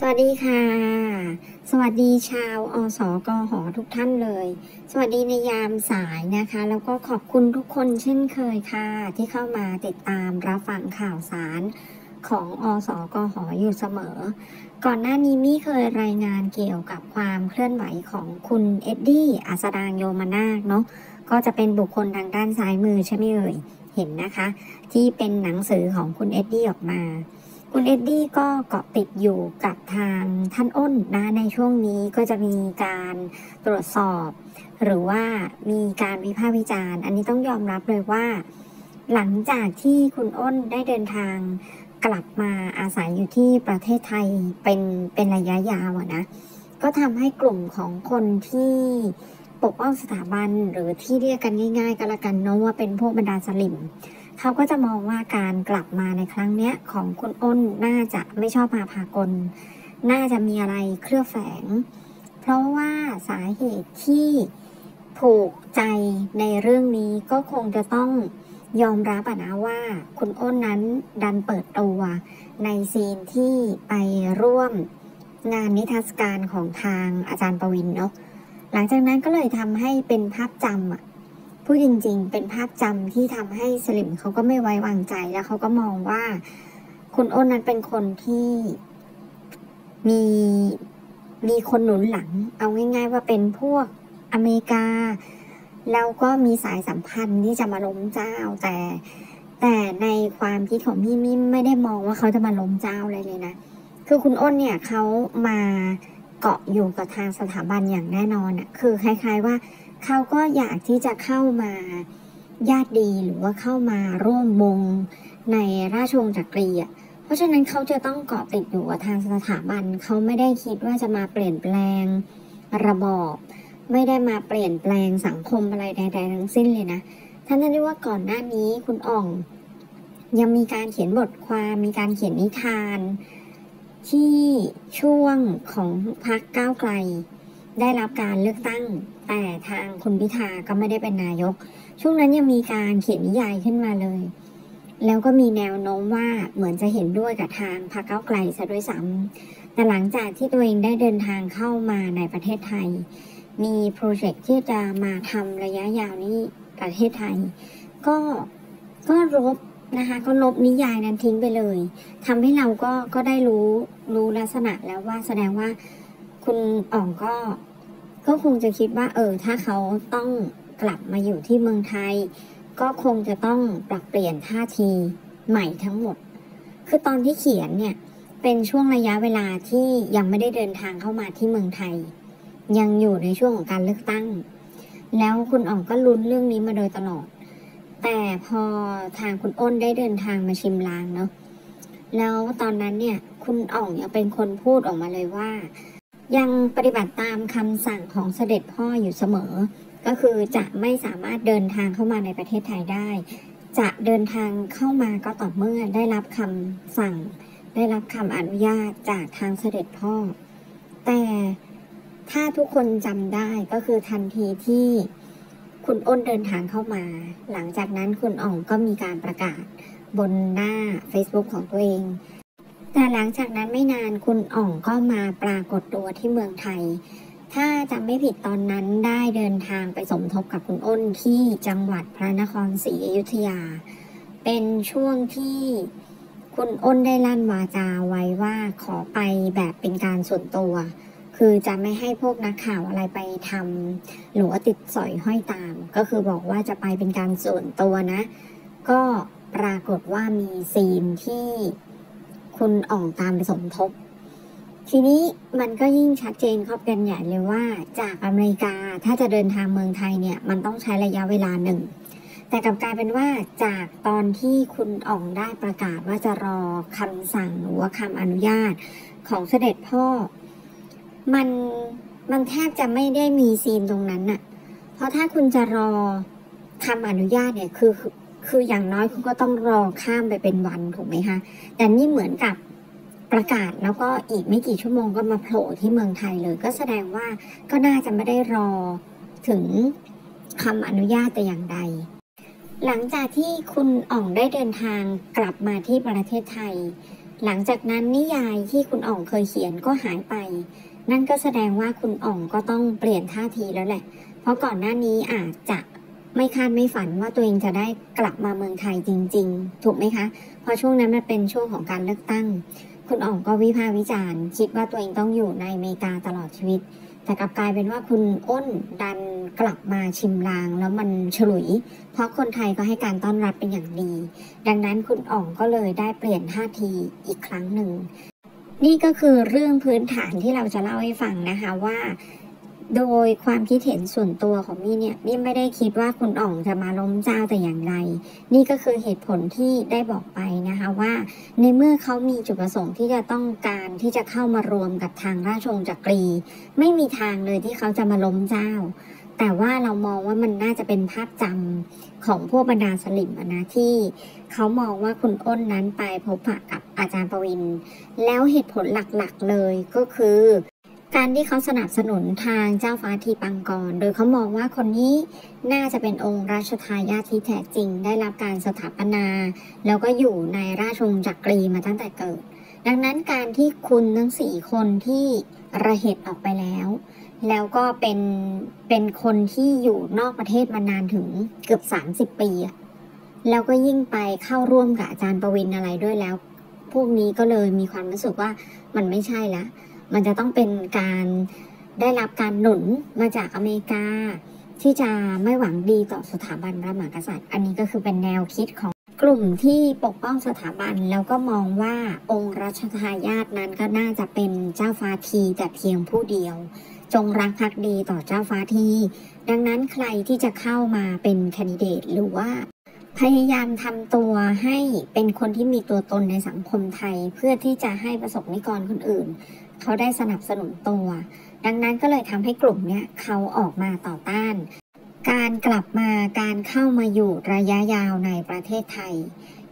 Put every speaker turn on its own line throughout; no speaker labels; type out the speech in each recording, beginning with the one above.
สวัสดีค่ะ สวัสดีชาวอสกหอทุกท่านเลย สวัสดีในยามสายนะคะ แล้วก็ขอบคุณทุกคนเช่นเคยค่ะ ที่เข้ามาติดตามรับฟังข่าวสารของอสกหออยู่เสมอ ก่อนหน้านี้มี่เคยรายงานเกี่ยวกับความเคลื่อนไหวของคุณเอ็ดดี้อัสดางโยมานาคเนาะก็จะเป็นบุคคลทางด้านซ้ายมือใช่ไหมเอ่ยเห็นนะคะ ที่เป็นหนังสือของคุณเอ็ดดี้ออกมา คุณเอ็ดดี้ก็เกาะติดอยู่กับทางท่านอ้นนะในช่วงนี้ก็จะมีการตรวจสอบ หรือว่ามีการวิพากษ์วิจารณ์ อันนี้ต้องยอมรับเลยว่า หลังจากที่คุณอ้นได้เดินทางกลับมาอาศัยอยู่ที่ประเทศไทยเป็นเป็นระยะยาวอะนะ ก็ทำให้กลุ่มของคนที่ปกป้องสถาบันหรือที่เรียกกันง่าย ๆ ก็แล้วกันเนาะว่าเป็นพวกบรรดาสลิม เขาก็จะมองว่าการกลับมาในครั้งเนี้ยของคุณอ้นน่าจะไม่ชอบมาพากล น่าจะมีอะไรเคลือบแฝง เพราะว่าสาเหตุที่ผูกใจในเรื่องนี้ก็คงจะต้องยอมรับอะนะว่าคุณอ้นนั้นดันเปิดตัวในซีนที่ไปร่วมงานนิทรรศการของทางอาจารย์ประวินเนาะหลังจากนั้นก็เลยทำให้เป็นภาพจำอะ พูดจริง ๆ เป็นภาพจำที่ทำให้สลิมเขาก็ไม่ไว้วางใจแล้วเขาก็มองว่า คุณอ้นนั้นเป็นคนที่มีมีคนหนุนหลัง เอาง่าย ๆ ว่าเป็นพวกอเมริกา แล้วก็มีสายสัมพันธ์ที่จะมาล้มเจ้า แต่แต่ในความคิดของพี่มิมไม่ได้มองว่าเขาจะมาล้มเจ้าอะไรเลยนะคือคุณอ้นเนี่ยเขามาเกาะอยู่กับทางสถาบันอย่างแน่นอนอะคือคล้าย ๆว่า เขาก็อยากที่จะเข้ามาญาติดีหรือว่าเข้ามาร่วมวงในราชวงศ์จักรีอะเพราะฉะนั้นเขาจะต้องเกาะติดอยู่กับทางสถาบันเขาไม่ได้คิดว่าจะมาเปลี่ยนแปลงระบอบ ไม่ได้มาเปลี่ยนแปลงสังคมอะไรใดๆทั้งสิ้นเลยนะท่านนั้นได้ว่าก่อนหน้านี้คุณอ่อง ยังมีการเขียนบทความมีการเขียนนิทาน ที่ช่วงของพรรคก้าวไกล ได้รับการเลือกตั้ง แต่ทางคุณพิธาก็ไม่ได้เป็นนายก ช่วงนั้นยังมีการเขียนนิยายขึ้นมาเลย แล้วก็มีแนวโน้มว่าเหมือนจะเห็นด้วยกับทางพรรคก้าไกลซะด้วยซ้ำแต่หลังจากที่ตัวเองได้เดินทางเข้ามาในประเทศไทย มีโปรเจกต์ที่จะมาทำระยะยาวนี้ประเทศไทย ก็ก็ลบนะคะก็ลบนิยายนั้นทิ้งไปเลยทำให้เราก็ก็ได้รู้รู้ลักษณะแล้วว่าแสดงว่าคุณอ่องก็ ก็คงจะคิดว่าเออถ้าเขาต้องกลับมาอยู่ที่เมืองไทย ก็คงจะต้องปรับเปลี่ยนท่าทีใหม่ทั้งหมด คือตอนที่เขียนเนี่ยเป็นช่วงระยะเวลาที่ยังไม่ได้เดินทางเข้ามาที่เมืองไทย ยังอยู่ในช่วงของการเลือกตั้ง แล้วคุณอ่องก็ลุ้นเรื่องนี้มาโดยตลอด แต่พอทางคุณอ้นได้เดินทางมาชิมลางเนาะแล้วตอนนั้นเนี่ย คุณอ่องยังเป็นคนพูดออกมาเลยว่า ยังปฏิบัติตามคำสั่งของเสด็จพ่ออยู่เสมอ ก็คือจะไม่สามารถเดินทางเข้ามาในประเทศไทยได้ จะเดินทางเข้ามาก็ต่อเมื่อได้รับคำสั่ง ได้รับคำอนุญาตจากทางเสด็จพ่อ แต่ถ้าทุกคนจำได้ก็คือทันทีที่คุณอ้นเดินทางเข้ามา หลังจากนั้นคุณอ่องก็มีการประกาศบนหน้า Facebook ของตัวเอง แต่หลังจากนั้นไม่นานคุณอ่องก็มาปรากฏตัวที่เมืองไทย ถ้าจำไม่ผิดตอนนั้นได้เดินทางไปสมทบกับคุณอ้นที่จังหวัดพระนครศรีอยุธยา เป็นช่วงที่คุณอ้นได้ลั่นวาจาไว้ว่าขอไปแบบเป็นการส่วนตัว คือจะไม่ให้พวกนักข่าวอะไรไปทำหรือว่าติดสอยห้อยตาม ก็คือบอกว่าจะไปเป็นการส่วนตัวนะ ก็ปรากฏว่ามีซีนที่ คุณอ่องตามไปสมทบ ทีนี้มันก็ยิ่งชัดเจนเข้าไปกันใหญ่เลยว่า จากอเมริกาถ้าจะเดินทางเมืองไทยเนี่ยมันต้องใช้ระยะเวลาหนึ่ง แต่กลับกลายเป็นว่าจากตอนที่คุณอ่องได้ประกาศว่าจะรอคำสั่งหรือว่าคำอนุญาตของเสด็จพ่อ มันมันแทบจะไม่ได้มีซีนตรงนั้นน่ะ เพราะถ้าคุณจะรอคำอนุญาตเนี่ยคือ คือออย่างน้อยคุณก็ต้องรอข้ามไปเป็นวันถูกไหมคะแต่นี่เหมือนกับประกาศแล้วก็อีกไม่กี่ชั่วโมงก็มาโผล่ที่เมืองไทยเลย ก็แสดงว่าก็น่าจะไม่ได้รอถึงคำอนุญาตแต่อย่างใด หลังจากที่คุณอ่องได้เดินทางกลับมาที่ประเทศไทย หลังจากนั้นนิยายที่คุณอ่องเคยเขียนก็หายไป นั่นก็แสดงว่าคุณอ่องก็ต้องเปลี่ยนท่าทีแล้วแหละ เพราะก่อนหน้านี้อาจจะ ไม่คาดไม่ฝันว่าตัวเองจะได้กลับมาเมืองไทยจริง ๆ ถูกไหมคะเพราะช่วงนั้นมันเป็นช่วงของการเลือกตั้ง คุณอ่องก็วิพากษ์วิจารณ์ คิดว่าตัวเองต้องอยู่ในอเมริกาตลอดชีวิต แต่กลับกลายเป็นว่าคุณอ้นดันกลับมาชิมลางแล้วมันฉลุย เพราะคนไทยก็ให้การต้อนรับเป็นอย่างดี ดังนั้นคุณอ่องก็เลยได้เปลี่ยนท่าทีอีกครั้งหนึ่งนี่ก็คือเรื่องพื้นฐานที่เราจะเล่าให้ฟังนะคะว่า โดยความคิดเห็นส่วนตัวของมี่เนี่ยมี่ไม่ได้คิดว่าคุณอ่องจะมาล้มเจ้าแต่อย่างไร นี่ก็คือเหตุผลที่ได้บอกไปนะคะว่า ในเมื่อเขามีจุดประสงค์ที่จะต้องการที่จะเข้ามารวมกับทางราชวงศ์จักรี ไม่มีทางเลยที่เขาจะมาล้มเจ้า แต่ว่าเรามองว่ามันน่าจะเป็นภาพจำของพวกบรรดาสลิมนะที่เขามองว่าคุณอ้นนั้นไปพบปะกับอาจารย์ประวิน แล้วเหตุผลหลักๆเลยก็คือ การที่เขาสนับสนุนทางเจ้าฟ้าทีปังกร โดยเขามองว่าคนนี้น่าจะเป็นองค์ราชทายาทที่แท้จริง ได้รับการสถาปนา แล้วก็อยู่ในราชวงศ์จักรีมาตั้งแต่เกิด ดังนั้นการที่คุณทั้งสี่คนที่ระเหตุออกไปแล้ว แล้วก็เป็นเป็นคนที่อยู่นอกประเทศมานานถึงเกือบ 30 ปี แล้วก็ยิ่งไปเข้าร่วมกับอาจารย์ประวินอะไรด้วยแล้ว พวกนี้ก็เลยมีความรู้สึกว่ามันไม่ใช่ละ มันจะต้องเป็นการได้รับการหนุนมาจากอเมริกา ที่จะไม่หวังดีต่อสถาบันพระมหากษัตริย์ อันนี้ก็คือเป็นแนวคิดของกลุ่มที่ปกป้องสถาบันแล้วก็มองว่าองค์รัชทายาทนั้นก็น่าจะเป็นเจ้าฟ้าทีแต่เพียงผู้เดียว จงรักภักดีต่อเจ้าฟ้าที ดังนั้นใครที่จะเข้ามาเป็นแคนดิเดตหรือว่า พยายามทำตัวให้เป็นคนที่มีตัวตนในสังคมไทย เพื่อที่จะให้ประสบนิกรคนอื่น เขาได้สนับสนุนตัว ดังนั้นก็เลยทำให้กลุ่มเนี้ยเขาออกมาต่อต้าน การกลับมาการเข้ามาอยู่ระยะยาวในประเทศไทย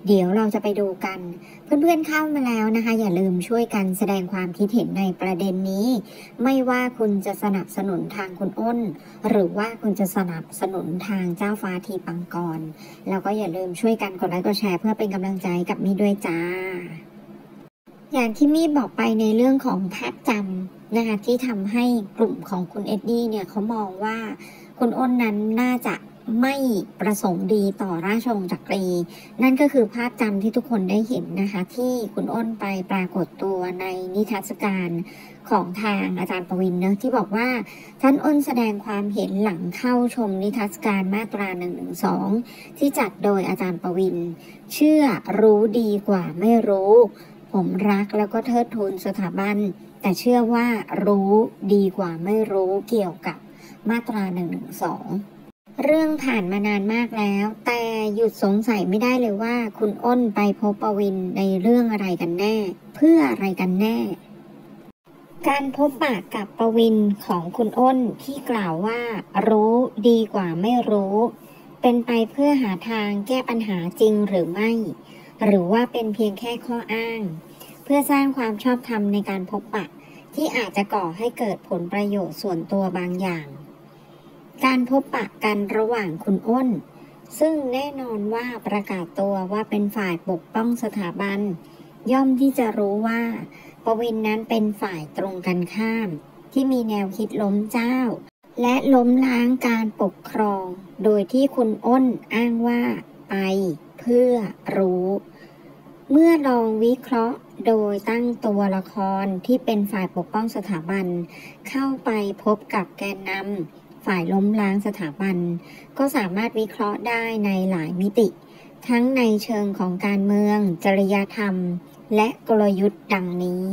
เดี๋ยวเราจะไปดูกัน เพื่อนๆเข้ามาแล้วนะคะ อย่าลืมช่วยกันแสดงความคิดเห็นในประเด็นนี้ ไม่ว่าคุณจะสนับสนุนทางคุณอ้น หรือว่าคุณจะสนับสนุนทางเจ้าฟ้าทีปังกรแล้วก็อย่าลืมช่วยกันกดไลค์กดแชร์เพื่อเป็นกำลังใจกับมี่ด้วยจ้า อย่างที่มี่บอกไปในเรื่องของภาพจำนะคะที่ทำให้กลุ่มของคุณเอ็ดดี้เนี่ยเขามองว่าคุณอ้นนั้นน่าจะไม่ประสงค์ดีต่อราชวงศ์จักรี นั่นก็คือภาพจำที่ทุกคนได้เห็นนะคะ ที่คุณอ้นไปปรากฏตัวในนิทรรศการของทางอาจารย์ประวินเนะที่บอกว่าท่านอ้นแสดงความเห็นหลังเข้าชมนิทรรศการมาตรา1นึที่จัดโดยอาจารย์ประวิน เชื่อรู้ดีกว่าไม่รู้ ผมรักแล้วก็เทิดทูนสถาบัน แต่เชื่อว่ารู้ดีกว่าไม่รู้เกี่ยวกับมาตรา1นึเรื่องผ่านมานานมากแล้ว แต่หยุดสงสัยไม่ได้เลยว่า คุณอ้นไปพบปวินในเรื่องอะไรกันแน่ เพื่ออะไรกันแน่ การพบปะกับปวินของคุณอ้นที่กล่าวว่า รู้ดีกว่าไม่รู้ เป็นไปเพื่อหาทางแก้ปัญหาจริงหรือไม่ หรือว่าเป็นเพียงแค่ข้ออ้าง เพื่อสร้างความชอบธรรมในการพบปะ ที่อาจจะก่อให้เกิดผลประโยชน์ส่วนตัวบางอย่าง การพบปะกันระหว่างคุณอ้น ซึ่งแน่นอนว่าประกาศตัวว่าเป็นฝ่ายปกป้องสถาบัน ย่อมที่จะรู้ว่าประวินนั้นเป็นฝ่ายตรงกันข้าม ที่มีแนวคิดล้มเจ้า และล้มล้างการปกครอง โดยที่คุณอ้นอ้างว่าไป พื่อรู้ เมื่อลองวิเคราะห์โดยตั้งตัวละครที่เป็นฝ่ายปกป้องสถาบัน เข้าไปพบกับแกนนำฝ่ายล้มล้างสถาบัน ก็สามารถวิเคราะห์ได้ในหลายมิติ ทั้งในเชิงของการเมือง จริยธรรม และกลยุทธ์ดังนี้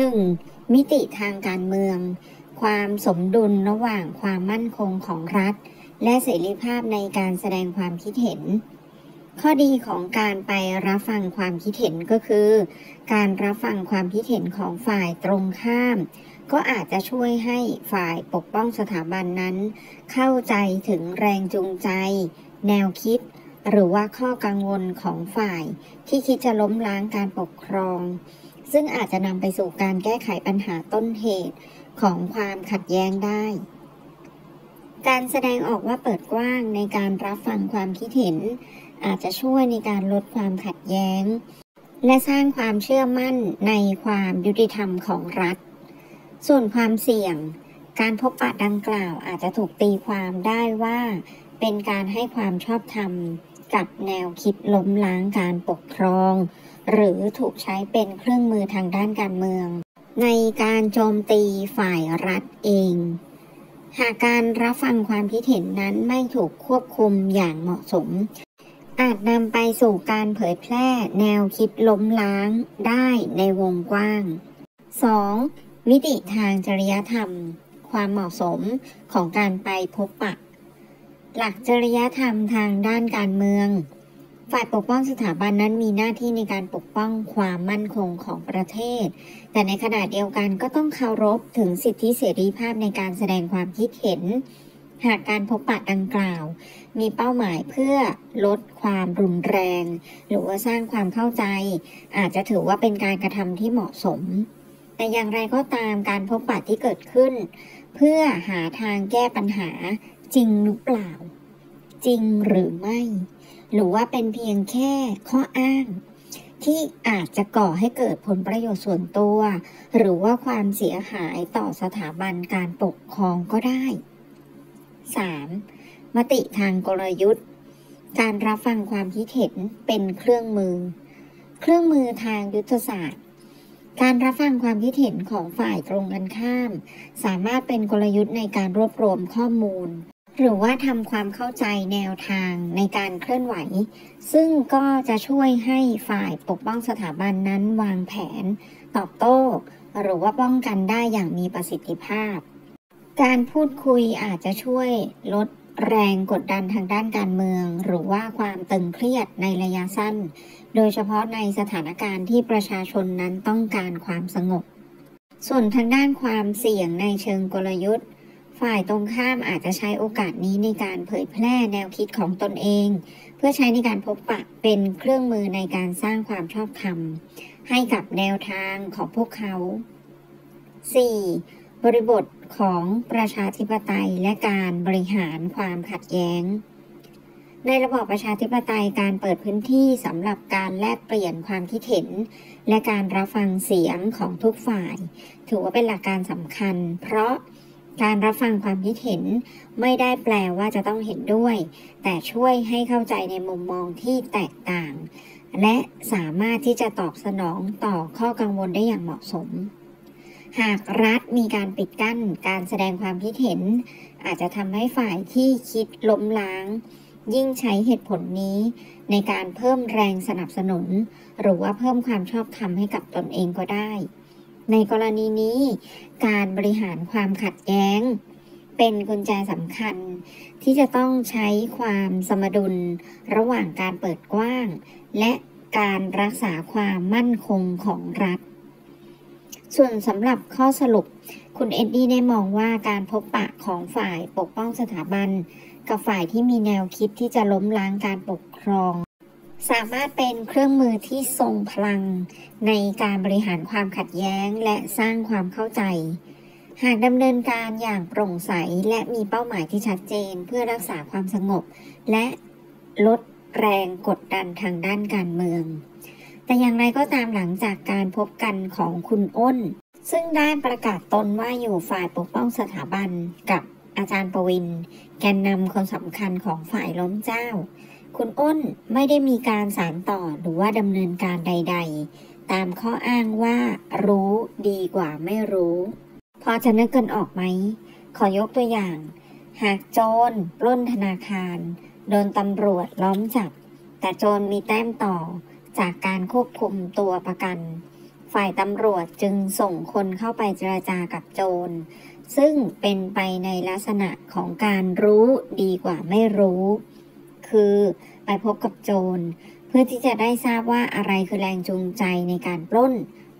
1. มิติทางการเมือง ความสมดุลระหว่างความมั่นคงของรัฐ และเสรีภาพในการแสดงความคิดเห็น ข้อดีของการไปรับฟังความคิดเห็นก็คือ การรับฟังความคิดเห็นของฝ่ายตรงข้าม ก็อาจจะช่วยให้ฝ่ายปกป้องสถาบันนั้น เข้าใจถึงแรงจูงใจ แนวคิด หรือว่าข้อกังวลของฝ่ายที่คิดจะล้มล้างการปกครอง ซึ่งอาจจะนำไปสู่การแก้ไขปัญหาต้นเหตุของความขัดแย้งได้การแสดงออกว่าเปิดกว้างในการรับฟังความคิดเห็น อาจจะช่วยในการลดความขัดแย้ง และสร้างความเชื่อมั่นในความยุติธรรมของรัฐ ส่วนความเสี่ยง การพบปะดังกล่าวอาจจะถูกตีความได้ว่า เป็นการให้ความชอบธรรมกับแนวคิดล้มล้างการปกครอง หรือถูกใช้เป็นเครื่องมือทางด้านการเมือง ในการโจมตีฝ่ายรัฐเอง หากการรับฟังความคิดเห็นนั้นไม่ถูกควบคุมอย่างเหมาะสม อาจนำไปสู่การเผยแพร่แนวคิดล้มล้างได้ในวงกว้าง 2. มิติทางจริยธรรม ความเหมาะสมของการไปพบปะ หลักจริยธรรมทางด้านการเมือง ฝ่ายปกป้องสถาบันนั้นมีหน้าที่ในการปกป้องความมั่นคงของประเทศ แต่ในขณะเดียวกันก็ต้องเคารพถึงสิทธิเสรีภาพในการแสดงความคิดเห็น หากการพบปะดังกล่าว มีเป้าหมายเพื่อลดความรุนแรง หรือว่าสร้างความเข้าใจ อาจจะถือว่าเป็นการกระทำที่เหมาะสม แต่อย่างไรก็ตามการพบปะที่เกิดขึ้น เพื่อหาทางแก้ปัญหาจริงหรือเปล่า จริงหรือไม่ หรือว่าเป็นเพียงแค่ข้ออ้าง ที่อาจจะก่อให้เกิดผลประโยชน์ส่วนตัว หรือว่าความเสียหายต่อสถาบันการปกครองก็ได้ 3. มติทางกลยุทธ์ การรับฟังความคิดเห็นเป็นเครื่องมือ เครื่องมือทางยุทธศาสตร์ การรับฟังความคิดเห็นของฝ่ายตรงกันข้าม สามารถเป็นกลยุทธ์ในการรวบรวมข้อมูล หรือว่าทำความเข้าใจแนวทางในการเคลื่อนไหว ซึ่งก็จะช่วยให้ฝ่ายปกป้องสถาบันนั้นวางแผน ตอบโต้ หรือว่าป้องกันได้อย่างมีประสิทธิภาพ การพูดคุยอาจจะช่วยลดแรงกดดันทางด้านการเมือง หรือว่าความตึงเครียดในระยะสั้น โดยเฉพาะในสถานการณ์ที่ประชาชนนั้นต้องการความสงบ ส่วนทางด้านความเสี่ยงในเชิงกลยุทธ์ ฝ่ายตรงข้ามอาจจะใช้โอกาสนี้ในการเผยแพร่แนวคิดของตนเอง เพื่อใช้ในการพบปะเป็นเครื่องมือในการสร้างความชอบธรรม ให้กับแนวทางของพวกเขา 4. บริบท ของประชาธิปไตยและการบริหารความขัดแย้ง ในระบอบประชาธิปไตยการเปิดพื้นที่สำหรับการแลกเปลี่ยนความคิดเห็น และการรับฟังเสียงของทุกฝ่าย ถือว่าเป็นหลักการสำคัญ เพราะการรับฟังความคิดเห็นไม่ได้แปลว่าจะต้องเห็นด้วย แต่ช่วยให้เข้าใจในมุมมองที่แตกต่าง และสามารถที่จะตอบสนองต่อข้อกังวลได้อย่างเหมาะสม หากรัฐมีการปิดกั้นการแสดงความคิดเห็น อาจจะทำให้ฝ่ายที่คิดล้มล้าง ยิ่งใช้เหตุผลนี้ ในการเพิ่มแรงสนับสนุน หรือว่าเพิ่มความชอบธรรมให้กับตนเองก็ได้ ในกรณีนี้ การบริหารความขัดแย้ง เป็นกุญแจสำคัญ ที่จะต้องใช้ความสมดุล ระหว่างการเปิดกว้าง และการรักษาความมั่นคงของรัฐ ส่วนสำหรับข้อสรุป คุณเอ็ดดี้ได้มองว่าการพบปะของฝ่ายปกป้องสถาบัน กับฝ่ายที่มีแนวคิดที่จะล้มล้างการปกครอง สามารถเป็นเครื่องมือที่ทรงพลัง ในการบริหารความขัดแย้งและสร้างความเข้าใจ หากดำเนินการอย่างโปร่งใสและมีเป้าหมายที่ชัดเจนเพื่อรักษาความสงบ และลดแรงกดดันทางด้านการเมือง แต่อย่างไรก็ตามหลังจากการพบกันของคุณอ้น ซึ่งได้ประกาศตนว่าอยู่ฝ่ายปกป้องสถาบันกับอาจารย์ประวิน แกนนำคนสำคัญของฝ่ายล้มเจ้า คุณอ้นไม่ได้มีการสารต่อหรือว่าดำเนินการใด ๆ ตามข้ออ้างว่ารู้ดีกว่าไม่รู้ พอจะนึกกันออกไหม ขอยกตัวอย่าง หากโจรปล้นธนาคาร โดนตำรวจล้อมจับ แต่โจรมีแต้มต่อ จากการควบคุมตัวประกัน ฝ่ายตำรวจจึงส่งคนเข้าไปเจราจากับโจร ซึ่งเป็นไปในลักษณะของการรู้ดีกว่าไม่รู้ คือไปพบกับโจร เพื่อที่จะได้ทราบว่าอะไรคือแรงจูงใจในการปล้น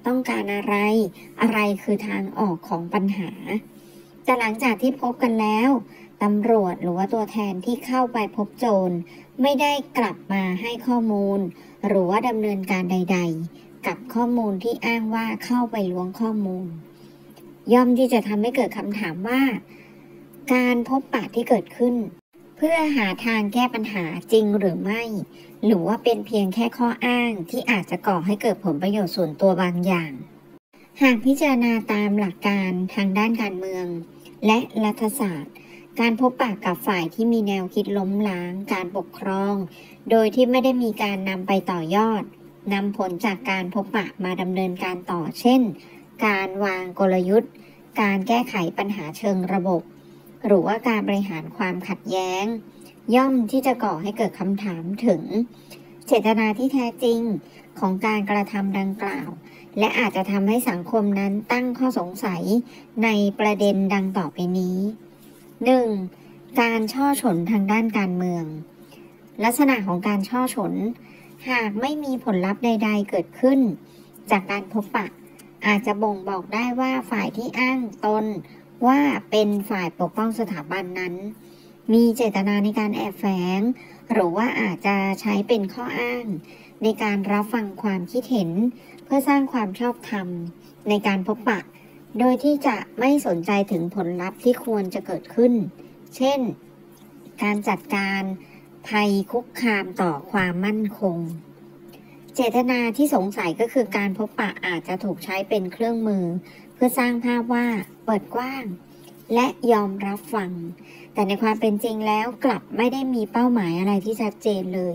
ต้องการอะไร อะไรคือทางออกของปัญหา แต่หลังจากที่พบกันแล้วตำรวจหรือว่าตัวแทนที่เข้าไปพบโจร ไม่ได้กลับมาให้ข้อมูล หรือว่าดำเนินการใด ๆ กับข้อมูลที่อ้างว่าเข้าไปล้วงข้อมูล ย่อมที่จะทำให้เกิดคำถามว่า การพบปะที่เกิดขึ้น เพื่อหาทางแก้ปัญหาจริงหรือไม่ หรือว่าเป็นเพียงแค่ข้ออ้างที่อาจจะก่อให้เกิดผลประโยชน์ส่วนตัวบางอย่าง หากพิจารณาตามหลักการทางด้านการเมือง และรัฐศาสตร์ การพบปะกับฝ่ายที่มีแนวคิดล้มล้าง การปกครอง โดยที่ไม่ได้มีการนำไปต่อยอดนำผลจากการพบปะมาดำเนินการต่อ เช่น การวางกลยุทธ์ การแก้ไขปัญหาเชิงระบบ หรือว่าการบริหารความขัดแย้ง ย่อมที่จะก่อให้เกิดคำถามถึง เจตนาที่แท้จริงของการกระทำดังกล่าว และอาจจะทำให้สังคมนั้นตั้งข้อสงสัยในประเด็นดังต่อไปนี้ 1. การช่อฉนทางด้านการเมือง ลักษณะของการช่อฉน หากไม่มีผลลัพธ์ใด ๆ เกิดขึ้น จากการพบปะ อาจจะบ่งบอกได้ว่าฝ่ายที่อ้างตนว่าเป็นฝ่ายปกป้องสถาบันนั้น มีเจตนาในการแอบแฝง หรือว่าอาจจะใช้เป็นข้ออ้าง ในการรับฟังความคิดเห็น เพื่อสร้างความชอบธรรม ในการพบปะ โดยที่จะไม่สนใจถึงผลลัพธ์ที่ควรจะเกิดขึ้น เช่น การจัดการภัยคุกคามต่อความมั่นคง เจตนาที่สงสัยก็คือการพบปะอาจจะถูกใช้เป็นเครื่องมือ เพื่อสร้างภาพว่าเปิดกว้าง และยอมรับฟัง แต่ในความเป็นจริงแล้วกลับไม่ได้มีเป้าหมายอะไรที่ชัดเจนเลย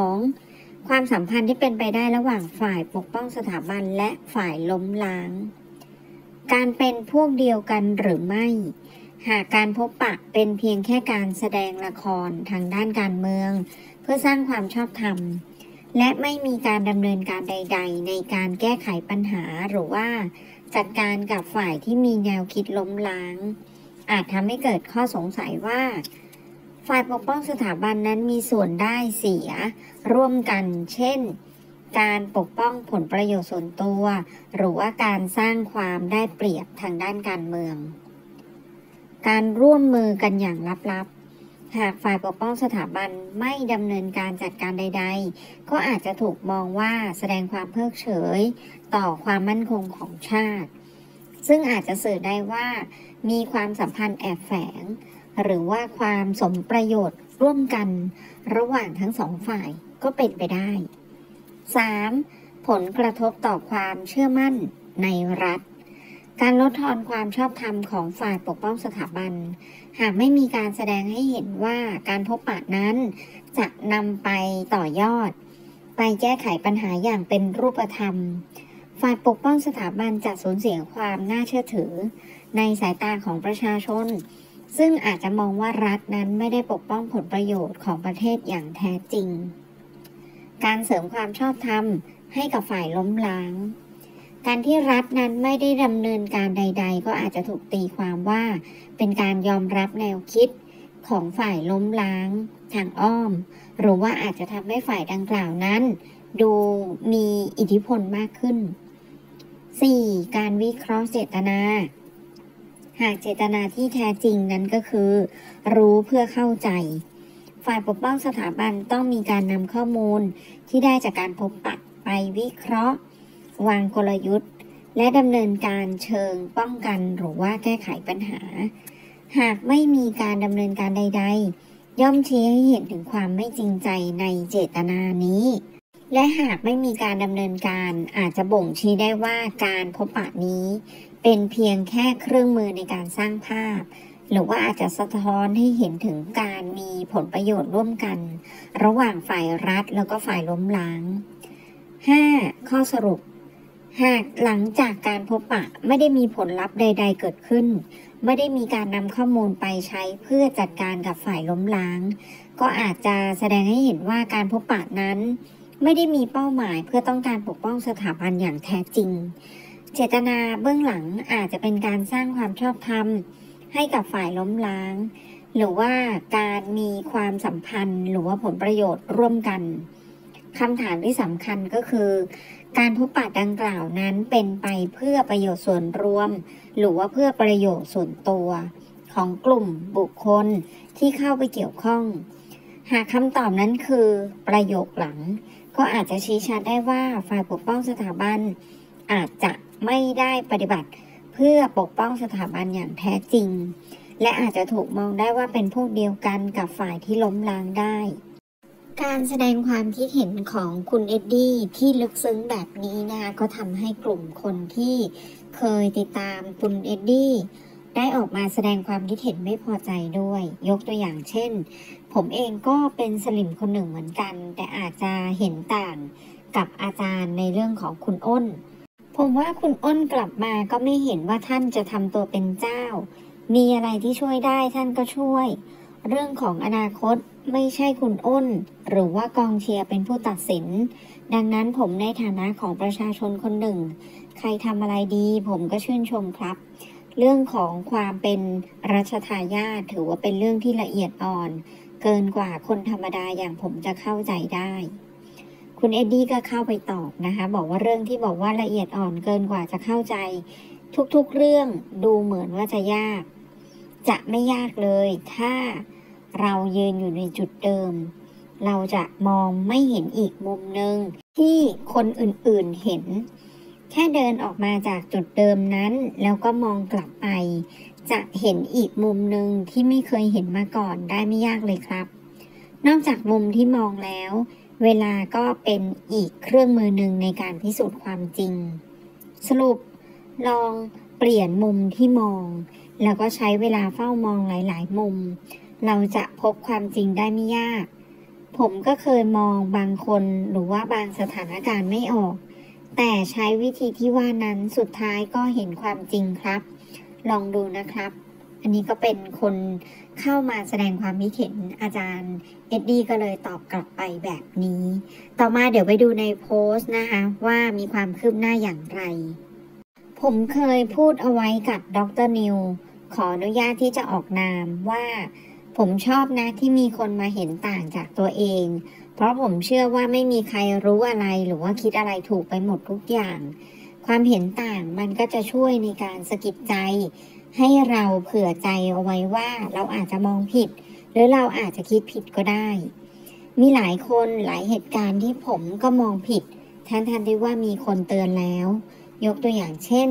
2. ความสัมพันธ์ที่เป็นไปได้ระหว่างฝ่ายปกป้องสถาบันและฝ่ายล้มล้าง การเป็นพวกเดียวกันหรือไม่ หากการพบปะเป็นเพียงแค่การแสดงละครทางด้านการเมือง เพื่อสร้างความชอบธรรม และไม่มีการดำเนินการใด ๆ ในการแก้ไขปัญหาหรือว่า จัดการกับฝ่ายที่มีแนวคิดล้มล้าง อาจทำให้เกิดข้อสงสัยว่าฝ่ายปกป้องสถาบันนั้นมีส่วนได้เสียร่วมกัน เช่น การปกป้องผลประโยชน์ส่วนตัว หรือว่าการสร้างความได้เปรียบทางด้านการเมือง การร่วมมือกันอย่างลับๆ หากฝ่ายปกป้องสถาบันไม่ดำเนินการจัดการใด ๆ ก็อาจจะถูกมองว่าแสดงความเพิกเฉย ต่อความมั่นคงของชาติ ซึ่งอาจจะสื่อได้ว่า มีความสัมพันธ์แอบแฝง หรือว่าความสมประโยชน์ร่วมกัน ระหว่างทั้งสองฝ่ายก็เป็นไปได้ 3. ผลกระทบต่อความเชื่อมั่นในรัฐ การลดทอนความชอบธรรมของฝ่ายปกป้องสถาบัน หากไม่มีการแสดงให้เห็นว่าการพบปะนั้น จะนำไปต่อยอด ไปแก้ไขปัญหาอย่างเป็นรูปธรรม ฝ่ายปกป้องสถาบันจะสูญเสียความน่าเชื่อถือ ในสายตาของประชาชน ซึ่งอาจจะมองว่ารัฐนั้นไม่ได้ปกป้องผลประโยชน์ของประเทศอย่างแท้จริง การเสริมความชอบธรรมให้กับฝ่ายล้มล้าง การที่รัฐนั้นไม่ได้ดำเนินการใด ๆ ก็อาจจะถูกตีความว่า เป็นการยอมรับแนวคิดของฝ่ายล้มล้างทางอ้อม หรือว่าอาจจะทำให้ฝ่ายดังกล่าวนั้น ดูมีอิทธิพลมากขึ้น 4. การวิเคราะห์เจตนา หากเจตนาที่แท้จริงนั้นก็คือ รู้เพื่อเข้าใจ ฝ่ายปกป้องสถาบันต้องมีการนำข้อมูลที่ได้จากการพบปะไปวิเคราะห์ วางกลยุทธ์ และดำเนินการเชิงป้องกันหรือว่าแก้ไขปัญหา หากไม่มีการดำเนินการใด ๆ ย่อมชี้ให้เห็นถึงความไม่จริงใจในเจตนานี้ และหากไม่มีการดำเนินการอาจจะบ่งชี้ได้ว่าการพบปะนี้ เป็นเพียงแค่เครื่องมือในการสร้างภาพ หรือว่าอาจจะสะท้อนให้เห็นถึงการมีผลประโยชน์ร่วมกัน ระหว่างฝ่ายรัฐแล้วก็ฝ่ายล้มล้าง 5. ข้อสรุป หากหลังจากการพบปะไม่ได้มีผลลัพธ์ใด ๆ เกิดขึ้น ไม่ได้มีการนำข้อมูลไปใช้เพื่อจัดการกับฝ่ายล้มล้าง ก็อาจจะแสดงให้เห็นว่าการพบปะนั้น ไม่ได้มีเป้าหมายเพื่อต้องการปกป้องสถาบันอย่างแท้จริง เจตนาเบื้องหลังอาจจะเป็นการสร้างความชอบธรรม ให้กับฝ่ายล้มล้าง หรือว่าการมีความสัมพันธ์ หรือว่าผลประโยชน์ร่วมกันคำถามที่สำคัญก็คือ การพบปะดังกล่าวนั้นเป็นไปเพื่อประโยชน์ส่วนรวม หรือว่าเพื่อประโยชน์ส่วนตัว ของกลุ่มบุคคลที่เข้าไปเกี่ยวข้อง หากคำตอบนั้นคือประโยคหลัง ก็อาจจะชี้ชัดได้ว่าฝ่ายปกป้องสถาบันอาจจะไม่ได้ปฏิบัติ พื่อปกป้องสถาบันอย่างแท้จริง และอาจจะถูกมองได้ว่าเป็นพวกเดียวกันกับฝ่ายที่ล้มล้างได้ การแสดงความคิดเห็นของคุณเอ็ดดี้ที่ลึกซึ้งแบบนี้นะคะก็ทำให้กลุ่มคนที่เคยติดตามคุณเอ็ดดี้ได้ออกมาแสดงความคิดเห็นไม่พอใจด้วย ยกตัวอย่างเช่น ผมเองก็เป็นสลิมคนหนึ่งเหมือนกัน แต่อาจจะเห็นต่างกับอาจารย์ในเรื่องของคุณอ้น ผมว่าคุณอ้นกลับมาก็ไม่เห็นว่าท่านจะทำตัวเป็นเจ้า มีอะไรที่ช่วยได้ท่านก็ช่วย เรื่องของอนาคตไม่ใช่คุณอ้น หรือว่ากองเชียร์เป็นผู้ตัดสิน ดังนั้นผมในฐานะของประชาชนคนหนึ่ง ใครทำอะไรดี ผมก็ชื่นชมครับ เรื่องของความเป็นรัชทายาทถือว่าเป็นเรื่องที่ละเอียดอ่อน เกินกว่าคนธรรมดาอย่างผมจะเข้าใจได้ คุณเอ็ดดี้ก็เข้าไปตอบนะคะ บอกว่าเรื่องที่บอกว่าละเอียดอ่อนเกินกว่าจะเข้าใจ ทุกๆเรื่องดูเหมือนว่าจะยาก จะไม่ยากเลย ถ้าเรายืนอยู่ในจุดเดิม เราจะมองไม่เห็นอีกมุมหนึ่งที่คนอื่นๆเห็น แค่เดินออกมาจากจุดเดิมนั้น แล้วก็มองกลับไป จะเห็นอีกมุมหนึ่งที่ไม่เคยเห็นมาก่อนได้ไม่ยากเลยครับ นอกจากมุมที่มองแล้ว เวลาก็เป็นอีกเครื่องมือหนึ่งในการพิสูจน์ความจริง สรุปลองเปลี่ยนมุมที่มอง แล้วก็ใช้เวลาเฝ้ามองหลาย ๆ มุม เราจะพบความจริงได้ไม่ยาก ผมก็เคยมองบางคนหรือว่าบางสถานการณ์ไม่ออก แต่ใช้วิธีที่ว่านั้นสุดท้ายก็เห็นความจริงครับ ลองดูนะครับ อันนี้ก็เป็นคน เข้ามาแสดงความคิดเห็นอาจารย์เอ็ดดี้ก็เลยตอบกลับไปแบบนี้ ต่อมาเดี๋ยวไปดูในโพสต์นะคะว่ามีความคืบหน้าอย่างไร ผมเคยพูดเอาไว้กับดรนิวขออนุญาตที่จะออกนามว่า ผมชอบนะที่มีคนมาเห็นต่างจากตัวเอง เพราะผมเชื่อว่าไม่มีใครรู้อะไรหรือว่าคิดอะไรถูกไปหมดทุกอย่าง ความเห็นต่างมันก็จะช่วยในการสะกิดใจ ให้เราเผื่อใจเอาไว้ว่าเราอาจจะมองผิด หรือเราอาจจะคิดผิดก็ได้ มีหลายคนหลายเหตุการณ์ที่ผมก็มองผิดทั้งทันที่ว่ามีคนเตือนแล้ว ยกตัวอย่างเช่น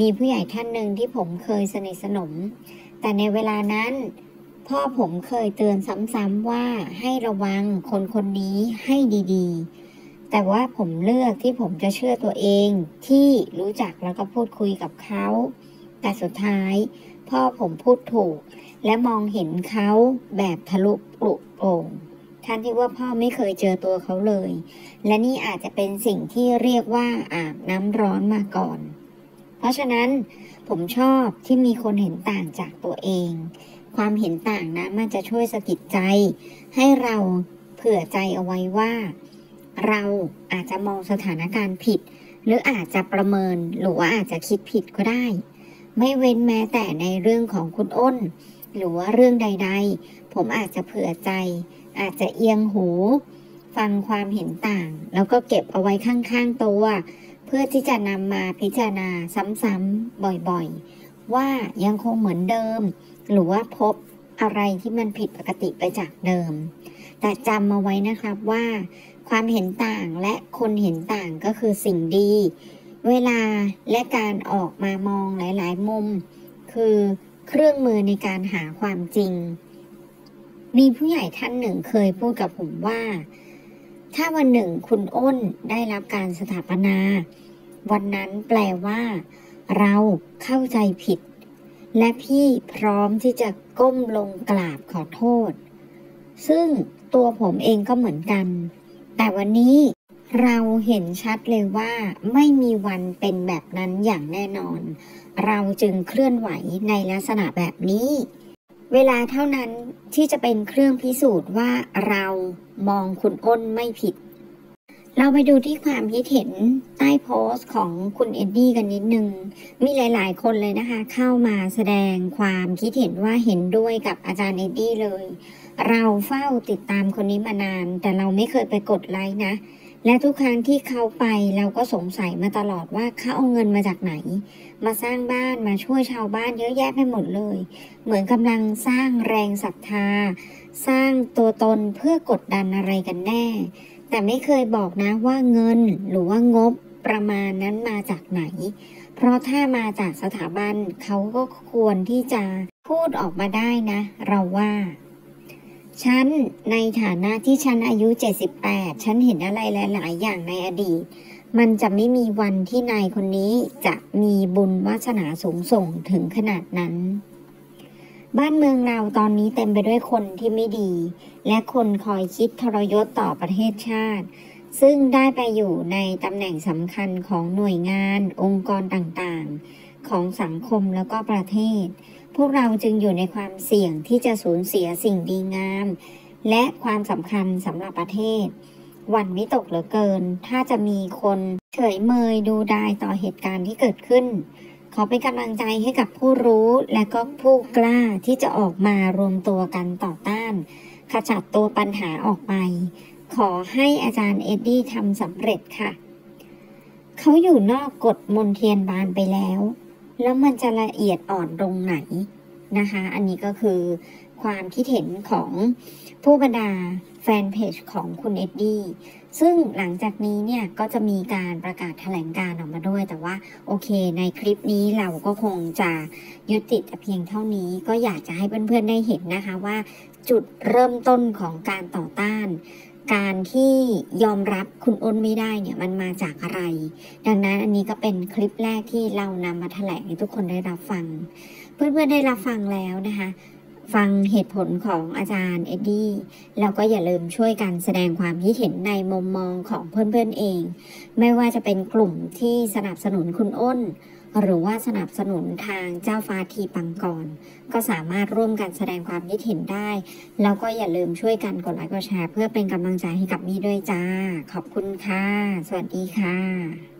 มีผู้ใหญ่ท่านหนึ่งที่ผมเคยสนิทสนม แต่ในเวลานั้น พ่อผมเคยเตือนซ้ำๆว่าให้ระวังคนคนนี้ให้ดีๆ แต่ว่าผมเลือกที่ผมจะเชื่อตัวเองที่รู้จักแล้วก็พูดคุยกับเขา แต่สุดท้าย พ่อผมพูดถูก และมองเห็นเขาแบบทะลุปลุกโปร่งท่านที่ว่าพ่อไม่เคยเจอตัวเขาเลย และนี่อาจจะเป็นสิ่งที่เรียกว่าอาบน้ำร้อนมาก่อน เพราะฉะนั้นผมชอบที่มีคนเห็นต่างจากตัวเอง ความเห็นต่างนะมันจะช่วยสะกิดใจ ให้เราเผื่อใจเอาไว้ว่า เราอาจจะมองสถานการณ์ผิด หรืออาจจะประเมินหรือว่าอาจจะคิดผิดก็ได้ ไม่เว้นแม้แต่ในเรื่องของคุณอ้น หรือว่าเรื่องใด ๆ ผมอาจจะเผื่อใจ อาจจะเอียงหู ฟังความเห็นต่าง แล้วก็เก็บเอาไว้ข้างๆตัว เพื่อที่จะนำมาพิจารณาซ้ำๆบ่อยๆ ว่ายังคงเหมือนเดิม หรือว่าพบอะไรที่มันผิดปกติไปจากเดิม แต่จำมาไว้นะครับว่า ความเห็นต่างและคนเห็นต่างก็คือสิ่งดี เวลาและการออกมามองหลาย ๆ มุม คือเครื่องมือในการหาความจริง มีผู้ใหญ่ท่านหนึ่งเคยพูดกับผมว่า ถ้าวันหนึ่งคุณอ้นได้รับการสถาปนา วันนั้นแปลว่า เราเข้าใจผิด และพี่พร้อมที่จะก้มลงกราบขอโทษ ซึ่งตัวผมเองก็เหมือนกัน แต่วันนี้ เราเห็นชัดเลยว่าไม่มีวันเป็นแบบนั้นอย่างแน่นอน เราจึงเคลื่อนไหวในลักษณะแบบนี้ เวลาเท่านั้นที่จะเป็นเครื่องพิสูจน์ว่าเรามองคุณอ้นไม่ผิด เราไปดูที่ความคิดเห็นใต้โพสต์ของคุณเอ็ดดี้กันนิดนึง มีหลาย ๆ คนเลยนะคะ เข้ามาแสดงความคิดเห็นว่าเห็นด้วยกับอาจารย์เอ็ดดี้เลย เราเฝ้าติดตามคนนี้มานาน แต่เราไม่เคยไปกดไลค์นะ และทุกครั้งที่เขาไปเราก็สงสัยมาตลอดว่าเขาเอาเงินมาจากไหน มาสร้างบ้านมาช่วยชาวบ้านเยอะแยะไปหมดเลย เหมือนกำลังสร้างแรงศรัทธา สร้างตัวตนเพื่อกดดันอะไรกันแน่ แต่ไม่เคยบอกนะว่าเงินหรือว่างบประมาณนั้นมาจากไหน เพราะถ้ามาจากสถาบันเขาก็ควรที่จะพูดออกมาได้นะ เราว่า ฉันในฐานะที่ฉันอายุ 78 ฉันเห็นอะไรหลาย ๆ อย่างในอดีต มันจะไม่มีวันที่นายคนนี้จะมีบุญวาสนาสูงส่งถึงขนาดนั้น บ้านเมืองเราตอนนี้เต็มไปด้วยคนที่ไม่ดี และคนคอยคิดทรยศต่อประเทศชาติ ซึ่งได้ไปอยู่ในตำแหน่งสำคัญของหน่วยงาน องค์กรต่าง ๆ ของสังคมแล้วก็ประเทศ พวกเราจึงอยู่ในความเสี่ยงที่จะสูญเสียสิ่งดีงาม และความสำคัญสำหรับประเทศ วันวิตกเหลือเกิน ถ้าจะมีคนเฉยเมยดูดายต่อเหตุการณ์ที่เกิดขึ้น ขอเป็นกำลังใจให้กับผู้รู้และก็ผู้กล้าที่จะออกมารวมตัวกันต่อต้าน ขจัดตัวปัญหาออกไป ขอให้อาจารย์เอ็ดดี้ทำสำเร็จค่ะ เขาอยู่นอกกฎมนเทียนบานไปแล้ว แล้วมันจะละเอียดอ่อนตรงไหนนะคะ อันนี้ก็คือความคิดเห็นของผู้บรรดาแฟนเพจของคุณเอ็ดดี้ซึ่งหลังจากนี้เนี่ยก็จะมีการประกาศแถลงการออกมาด้วย แต่ว่าโอเคในคลิปนี้เราก็คงจะยุติแต่เพียงเท่านี้ ก็อยากจะให้เพื่อนๆได้เห็นนะคะว่า จุดเริ่มต้นของการต่อต้าน การที่ยอมรับคุณอ้นไม่ได้เนี่ยมันมาจากอะไร ดังนั้นอันนี้ก็เป็นคลิปแรกที่เรานำมาแถลงให้ทุกคนได้รับฟัง เพื่อนๆได้รับฟังแล้วนะคะ ฟังเหตุผลของอาจารย์เอ็ดดี้แล้วก็อย่าลืมช่วยกันแสดงความคิดเห็นในมุมมองของเพื่อนๆเอง ไม่ว่าจะเป็นกลุ่มที่สนับสนุนคุณอ้น หรือว่าสนับสนุนทางเจ้าฟ้าทีปังกร ก็สามารถร่วมกันแสดงความคิดเห็นได้ แล้วก็อย่าลืมช่วยกันกดไลค์กดแชร์ เพื่อเป็นกำลังใจให้กับมี่ด้วยจ้า ขอบคุณค่ะ สวัสดีค่ะ